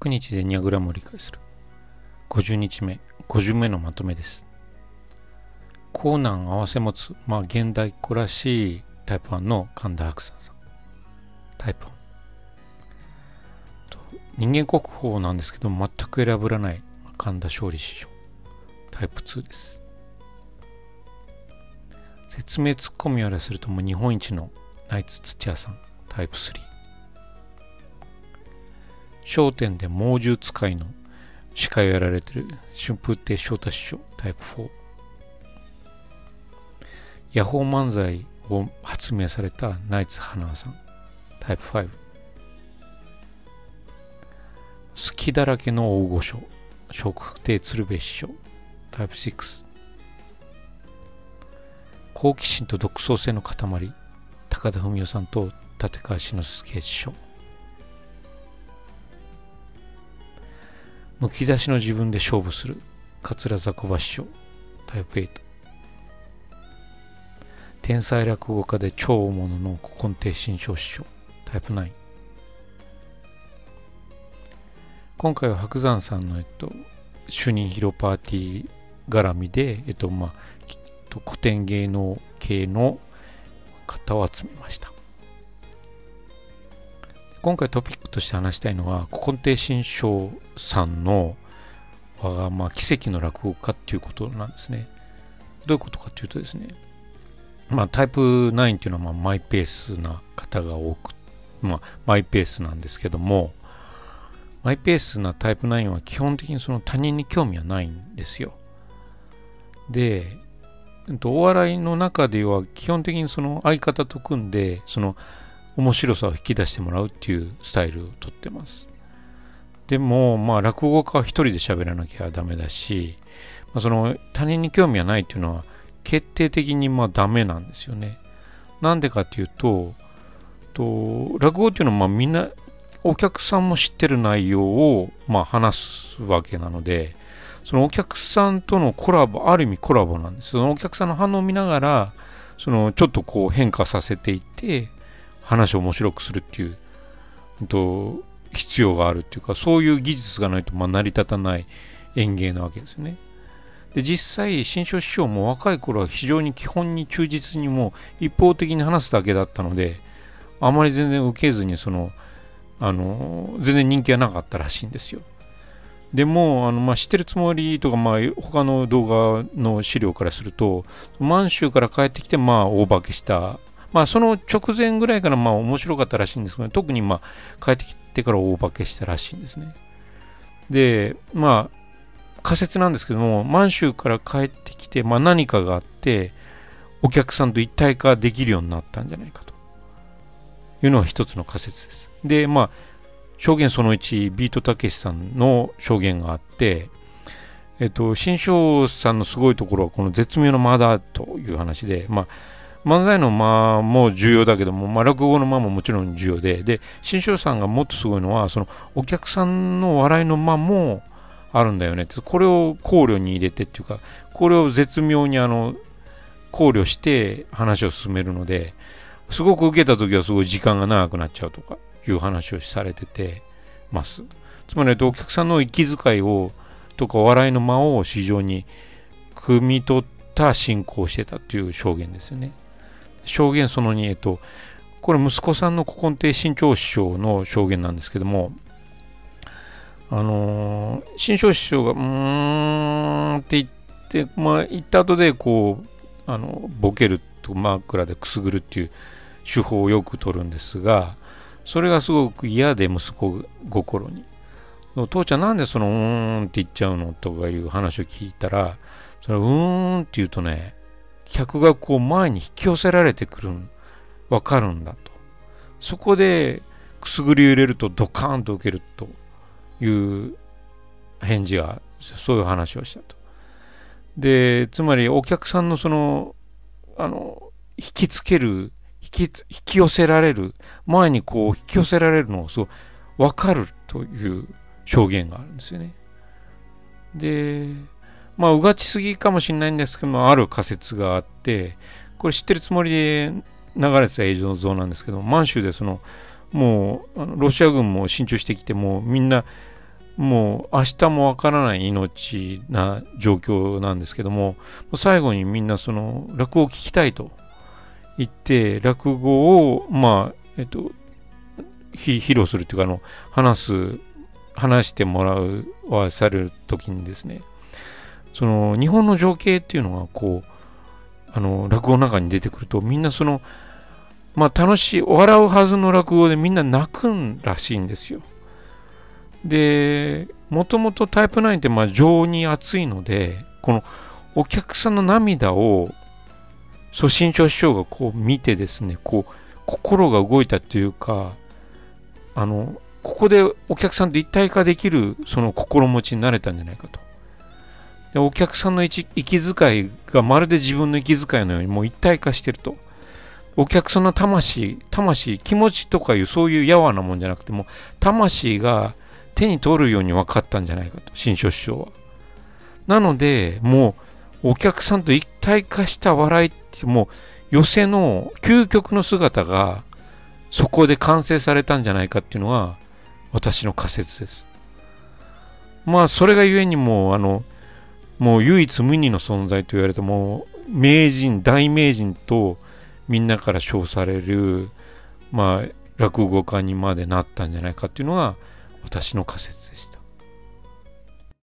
100日でニアグラムを理解する。50日目、50目のまとめです。高難合わせ持つ、まあ現代っ子らしいタイプ1の神田伯山さん。タイプ1。人間国宝なんですけど、全く選ぶらない神田勝利師匠。タイプ2です。説明ツッコミをするともう日本一のナイツ土屋さん。タイプ3。商店で猛獣使いの司会をやられてる春風亭昇太師匠タイプ4ヤホー漫才を発明されたナイツ花輪さんタイプ5好きだらけの大御所笑福亭鶴瓶師匠タイプ6好奇心と独創性の塊高田文夫さんと立川志の輔師匠。むき出しの自分で勝負する。桂座小橋賞タイプ8天才落語家で超大物の古今亭新章師匠。タイプ9今回は白山さんの、えっと、主任ヒロパーティー絡みで、えっとまあ、古典芸能系の方を集めました。今回トピックとして話したいのは古今亭新章さんのまあ、奇跡の落語家っていうことなんですね。どういうことかっていうとですね、まあ、タイプ9っていうのはまあマイペースな方が多く、まあ、マイペースなんですけども、マイペースなタイプ9は基本的にその他人に興味はないんですよ。で、お笑いの中では基本的にその相方と組んで、その面白さを引き出してもらうっていうスタイルをとってます。でも、まあ、落語家は一人で喋らなきゃダメだし、まあ、その他人に興味がないっていうのは決定的にまあダメなんですよね。なんでかっていうと、と落語っていうのはまあみんなお客さんも知ってる内容をまあ話すわけなので、そのお客さんとのコラボ、ある意味コラボなんです。そのお客さんの反応を見ながら、そのちょっとこう変化させていって、話を面白くするっていう、と必要があるっていうか、そういう技術がないとまあ成り立たない演芸なわけですよね。で実際、新庄師匠も若い頃は非常に基本に忠実にも一方的に話すだけだったので、あまり全然受けずに、その、あの、全然人気がなかったらしいんですよ。でも、あの、まあ、知ってるつもりとか、まあ、他の動画の資料からすると、満州から帰ってきて、まあ、大化けした。まあ、その直前ぐらいから、まあ、面白かったらしいんですけど、特に、まあ、帰ってきてから大化けしたらしいんですね。で、まあ、仮説なんですけども、満州から帰ってきて、まあ、何かがあって、お客さんと一体化できるようになったんじゃないかというのは一つの仮説です。で、まあ、証言その1、ビートたけしさんの証言があって、えっと、新章さんのすごいところはこの絶妙の間だという話で、まあ、漫才の間も重要だけども、まあ、落語の間ももちろん重要で、で、新庄さんがもっとすごいのは、そのお客さんの笑いの間もあるんだよねって、これを考慮に入れてっていうか、これを絶妙にあの考慮して話を進めるので、すごく受けた時はすごい時間が長くなっちゃうとかいう話をされててます。つまり、お客さんの息遣いをとか笑いの間を非常に汲み取った進行してたという証言ですよね。証言その2、えっと、これ息子さんの古今亭新潮師匠の証言なんですけども、あのー、新潮師匠が、うーんって言って、まあ、言った後で、こう、あの、ボケると枕でくすぐるっていう手法をよく取るんですが、それがすごく嫌で息子心に。父ちゃんなんでそのうーんって言っちゃうのとかいう話を聞いたら、それうーんって言うとね、客がこう前に引き寄せられてくるわかるんだと。そこでくすぐりを入れるとドカーンと受けるという返事がそういう話をしたと。でつまりお客さんのそのあの引きつける引き引き寄せられる前にこう引き寄せられるのをそう分かるという証言があるんですよね。でまあ、うがちすぎかもしれないんですけども、ある仮説があって、これ知ってるつもりで流れてた映像なんですけど、満州でその、もう、あのロシア軍も進駐してきて、もうみんな、もう明日もわからない命な状況なんですけども、最後にみんなその落語を聞きたいと言って、落語を、まあ、えっと、披露するっていうか、あの、話す、話してもらうはされる時にですね、その日本の情景っていうのがこう、あの、落語の中に出てくると、みんなその、まあ楽しい、笑うはずの落語でみんな泣くんらしいんですよ。で、もともとタイプ9ってまあ情に熱いので、このお客さんの涙を、そう、新潮師匠がこう見てですね、こう、心が動いたというか、あの、ここでお客さんと一体化できるその心持ちになれたんじゃないかと。でお客さんの息遣いがまるで自分の息遣いのようにもう一体化してると。お客さんの魂、魂、気持ちとかいうそういうやわなもんじゃなくても、魂が手に取るように分かったんじゃないかと、新庄師匠は。なので、もうお客さんと一体化した笑いって、もう寄せの究極の姿がそこで完成されたんじゃないかっていうのは私の仮説です。まあ、それがゆえにもう、あの、もう唯一無二の存在と言われても名人大名人とみんなから称されるまあ落語家にまでなったんじゃないかっていうのが私の仮説でした。